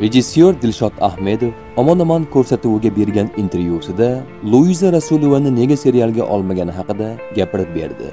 rejissyor dilshod ahmedov omon omon ko'rsatuviga bergan intervyusida luiza rasulovani nega serialga olmagani haqida gapirib berdi.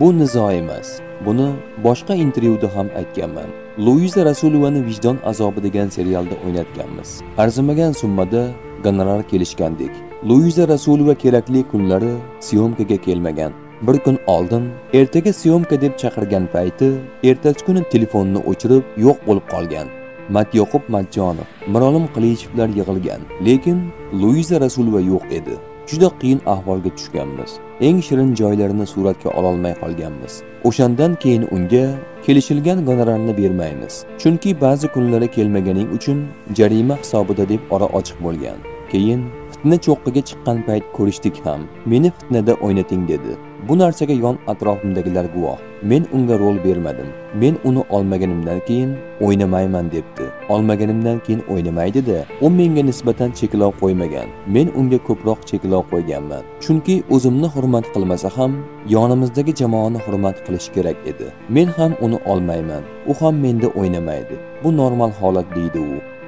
Bu nizo emas buni boshqa intervyuda ham aytganman. Luiza rasulovani vijdon azobi degan serialda o'ynatganmiz. Arzimagan summada gonorar kelishgandik luiza rasulova kerakli kunlari syomkaga kelmagan. Bir kun oldin ertaga syomka deb chaqirgan payti ertasi kuni telefonni o'chirib yo'q bo'lib qolgan. Matyoqub matjonov mirolim qilichevlar yig'ilgan lekin luiza rasulova yo'q edi. Juda qiyin ahvolga tushganmiz. Eng shirin joylarini suratga ololmay qolganmiz. O'shandan keyin unga kelishilgan gonorarni bermaymiz. Chunki ba'zi kunlari kelmaganing uchun jarima hisobida deb ora ochiq bo'lgan. Keyin fitna cho'qqiga chiqqan payt ko'rishdik ham. Meni fitnada o'ynating dedi. Bu narsaga yon atrofimdagilar guvoh. Men unga rol bermadim. Men uni olmaganimdan keyin o'ynamayman debdi. Olmaganimdan keyin o'ynamaydida u menga nisbatan cheklov qo'ymagan. Men unga ko'proq cheklov qo'yganman. Chunki o'zimni hurmat qilmasa ham yonimizdagi jamoani hurmat qilish kerak edi. Men ham uni olmayman. U ham menda o'ynamaydi. Bu normal holat deydi u.